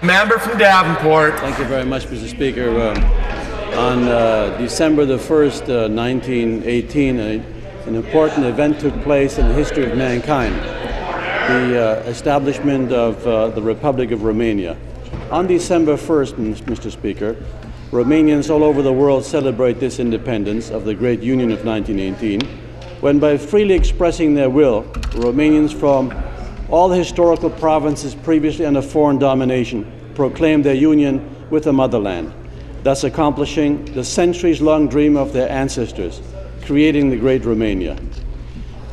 Member from Davenport. Thank you very much, Mr. Speaker. Um, on uh, December the 1st, uh, 1918, a, an important event took place in the history of mankind the uh, establishment of uh, the Republic of Romania. On December 1st, Mr. Speaker, Romanians all over the world celebrate this independence of the great Union of 1918, when by freely expressing their will, Romanians from all the historical provinces previously under foreign domination proclaimed their union with the motherland, thus accomplishing the centuries long dream of their ancestors, creating the great Romania.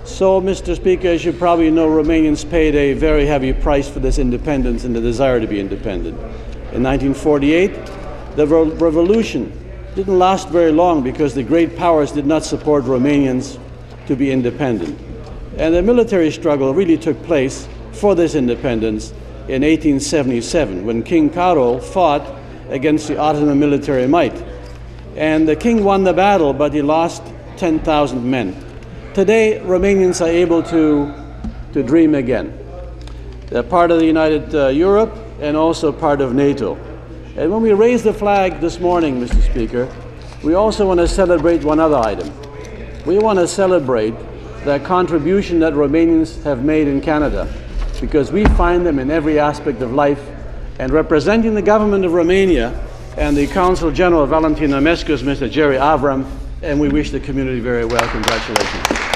So, Mr. Speaker, as you probably know, Romanians paid a very heavy price for this independence and the desire to be independent. In 1948, the revolution didn't last very long because the great powers did not support Romanians to be independent. And the military struggle really took place for this independence in 1877 when King Carol fought against the Ottoman military might. And the king won the battle, but he lost 10,000 men. Today, Romanians are able to, to dream again. They're part of the United uh, Europe and also part of NATO. And when we raise the flag this morning, Mr. Speaker, we also want to celebrate one other item. We want to celebrate the contribution that Romanians have made in Canada because we find them in every aspect of life. And representing the government of Romania and the Consul General Valentin Amescu is Mr. Jerry Avram, and we wish the community very well. Congratulations.